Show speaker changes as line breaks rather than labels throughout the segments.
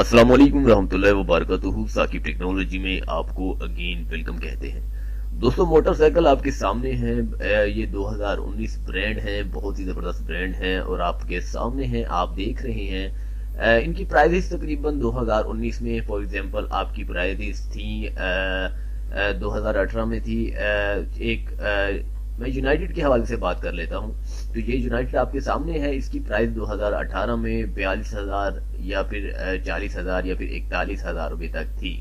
السلام علیکم ورحمۃ اللہ وبرکاتہ۔ ساکب ٹیکنالوجی میں آپ کو اگین ویلکم کہتے ہیں۔ دوستو، موٹر سائیکل آپ کے سامنے ہیں۔ یہ دو ہزار انیس برینڈ ہیں، بہت ہی زبردست برینڈ ہیں اور آپ کے سامنے ہیں، آپ دیکھ رہے ہیں۔ ان کی پرائزز تقریباً دو ہزار انیس میں فار ایگزامپل آپ کی پرائزز تھیں دو ہزار اٹھارہ میں تھی۔ ایک میں یونائٹڈ کے حوالے سے بات کر لیتا ہوں۔ تو یہ یونائٹڈ آپ کے سامنے ہے، اس کی پرائز دو ہزار اٹھارہ میں بیالیس ہزار یا پھر چالیس ہزار یا پھر اکتالیس ہزار روپے تک تھی۔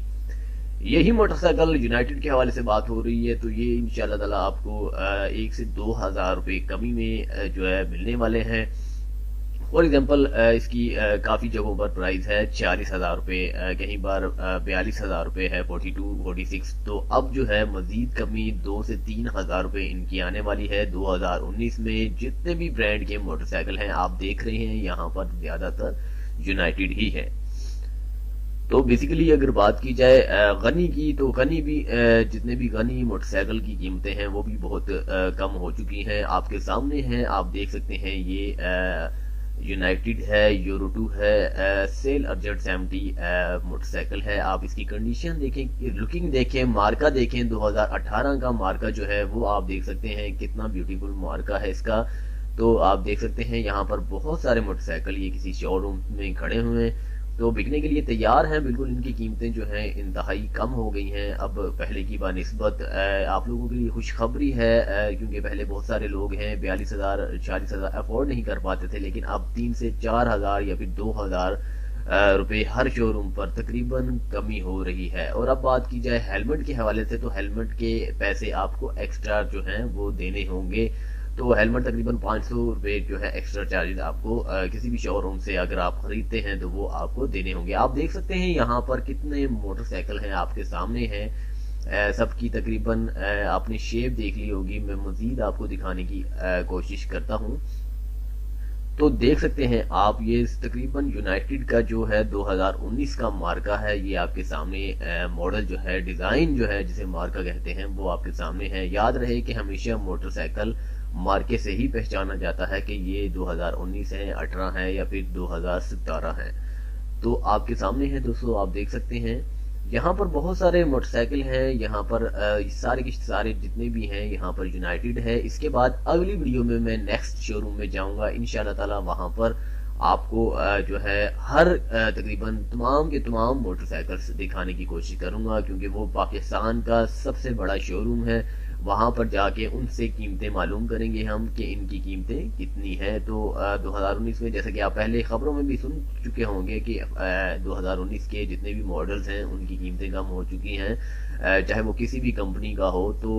یہی موٹر سائیکل یونائٹڈ کے حوالے سے بات ہو رہی ہے، تو یہ انشاءاللہ تعالی آپ کو ایک سے دو ہزار روپے کمی میں جو ہے ملنے والے ہیں۔ فور ایگزامپل اس کی کافی جگہوں پر پرائز ہے، چالیس ہزار روپے کہیں بار بیالیس ہزار روپے ہے فورٹی ٹو فورٹی سکس تو اب جو ہے مزید کمی دو سے تین ہزار روپے ان کی آنے والی ہے، دو ہزار انیس میں جتنے بھی برینڈ کے موٹر سائیکل ہیں، آپ دیکھ رہے ہیں، یہاں پر زیادہ تر یونائٹڈ ہی ہے تو بیسیکلی اگر بات کی جائے غنی کی، تو غنی بھی جتنے بھی غنی موٹر سائیکل کی قیمتیں ہیں، وہ بھی بہت کم ہو چکی ہیں۔ آپ کے سامنے ہیں، آپ دیکھ سکتے ہیں، یہ یونائٹیڈ ہے یورو ٹو ہے sale urgent seventy motorcycle ہے۔ آپ اس کی کنڈیشن دیکھیں لکنگ دیکھیں، مارکا دیکھیں، دو ہزار اٹھارہ کا مارکا جو ہے، وہ آپ دیکھ سکتے ہیں کتنا بیوٹیفل مارکا ہے اس کا۔ تو آپ دیکھ سکتے ہیں یہاں پر بہت سارے موٹر سائیکل، یہ کسی شو روم میں کھڑے ہوئے ہیں۔ تو بکنے کے لیے تیار ہیں، بالکل ان کی قیمتیں جو ہیں انتہائی کم ہو گئی ہیں۔ اب پہلے کی بہ نسبت آپ لوگوں کے لیے خوشخبری ہے کیونکہ پہلے بہت سارے لوگ ہیں، بیالیس ہزار، چالیس ہزار افورڈ نہیں کر پاتے تھے، لیکن اب تین سے چار ہزار یا پھر دو ہزار روپے ہر شو روم پر تقریباً کمی ہو رہی ہے۔ اور اب بات کی جائے ہیلمٹ کے حوالے سے، تو ہیلمٹ کے پیسے آپ کو ایکسٹرا جو ہیں وہ دینے ہوں گے۔ تو ہیلمٹ تقریباً پانچ سو روپے جو ہے ایکسٹرا چارجز آپ کو کسی بھی شو روم سے اگر آپ خریدتے ہیں تو وہ آپ کو دینے ہوں گے۔ آپ دیکھ سکتے ہیں یہاں پر کتنے موٹر سائیکل ہیں آپ کے سامنے ہیں۔ سب کی تقریباً آپ نے شیپ دیکھ لی ہوگی۔ میں مزید آپ کو دکھانے کی کوشش کرتا ہوں۔ تو دیکھ سکتے ہیں آپ، یہ تقریباً یونائٹڈ کا جو ہے دو ہزار انیس کا مارکا ہے۔ یہ آپ کے سامنے ماڈل جو ہے ڈیزائن جو ہے، جسے مارکا کہتے ہیں، وہ آپ کے سامنے ہے۔ یاد رہے کہ ہمیشہ موٹر سائیکل مارکے سے ہی پہچانا جاتا ہے کہ یہ دو ہزار انیس ہے اٹھارہ ہے یا پھر دو ہزار ستارہ ہے تو آپ کے سامنے ہے دوستو، آپ دیکھ سکتے ہیں۔ یہاں پر بہت سارے موٹر سائیکل ہیں، یہاں پر سارے کے سارے جتنے بھی ہیں، یہاں پر یونائٹڈ ہے اس کے بعد اگلی ویڈیو میں میں نیکسٹ شو روم میں جاؤں گا۔ انشاءاللہ تعالی وہاں پر آپ کو جو ہے، ہر تقریباً تمام کے تمام موٹر سائیکل دکھانے کی کوشش کروں گا، کیونکہ وہ پاکستان کا سب سے بڑا شو روم ہے۔ وہاں پر جا کے ان سے قیمتیں معلوم کریں گے ہم کہ ان کی قیمتیں کتنی ہیں۔ تو دو ہزار انیس میں جیسا کہ آپ پہلے خبروں میں بھی سن چکے ہوں گے کہ دو ہزار انیس کے جتنے بھی ماڈلز ہیں، ان کی قیمتیں کم ہو چکی ہیں۔ چاہے وہ کسی بھی کمپنی کا ہو، تو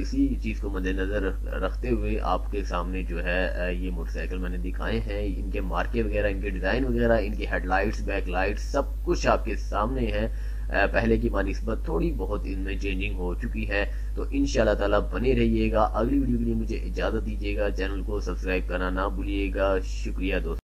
اسی چیز کو مد نظر رکھتے ہوئے آپ کے سامنے جو ہے یہ موٹر سائیکل میں نے دکھائے ہیں۔ ان کے مارکے وغیرہ، ان کے ڈیزائن وغیرہ، ان کی ہیڈ لائٹس بیک لائٹس، سب کچھ آپ کے سامنے ہیں۔ پہلے کی بانسبت تھوڑی بہت ان میں چینجنگ ہو چکی ہے۔ تو ان شاء اللہ تعالیٰ بنے رہیے گا۔ اگلی ویڈیو کے لیے مجھے اجازت دیجیے گا۔ چینل کو سبسکرائب کرنا نہ بھولیے گا۔ شکریہ دوست